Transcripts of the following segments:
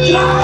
Yeah.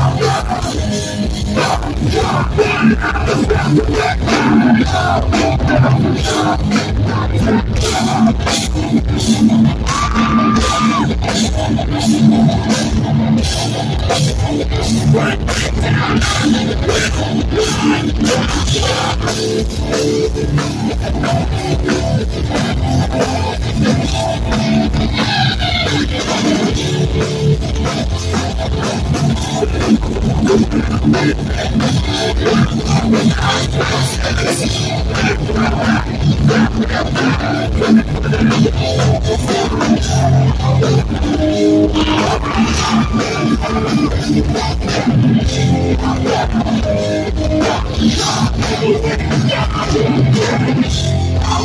Oh, I'm not going. I'm not going. I'm not going. I'm not going Come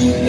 I'm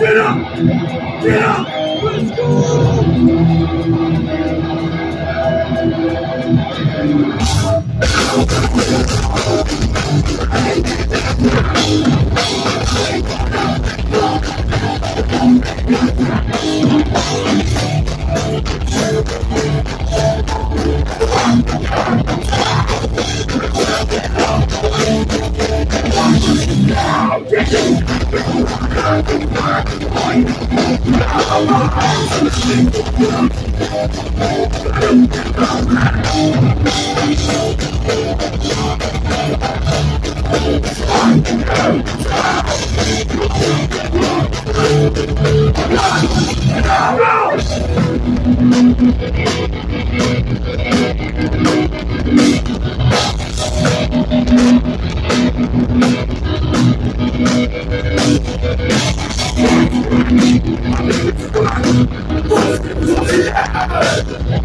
Get up! Get up! Let's go! No! Don't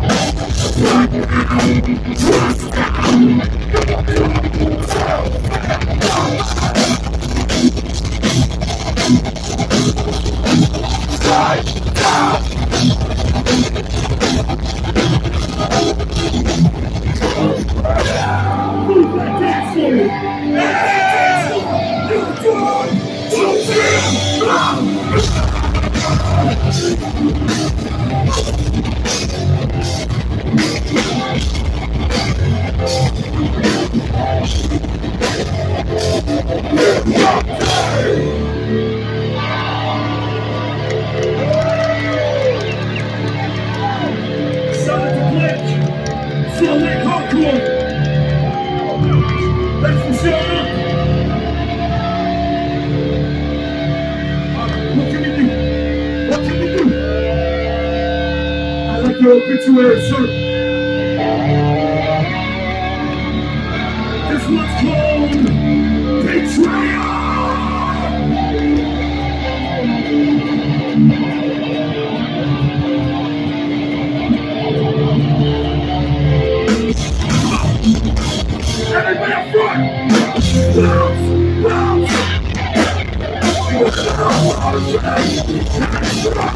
Ladies and what you do? What can you do? I like your obituary, sir. Yeah.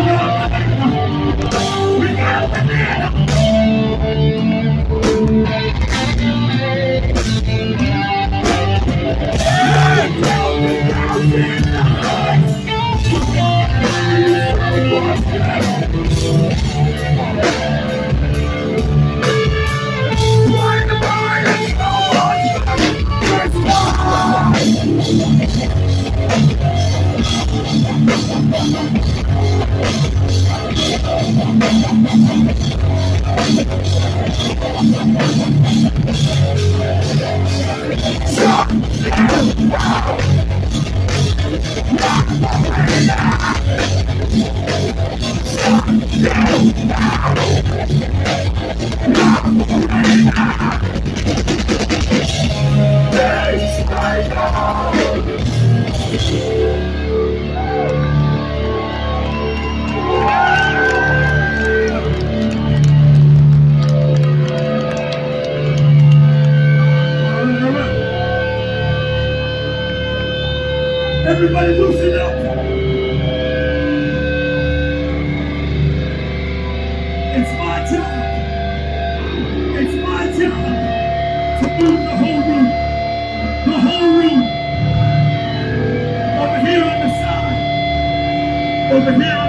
Stop! Stop! Stop! It's my job. It's my job to move the whole room. The whole room. Over here on the side. Over here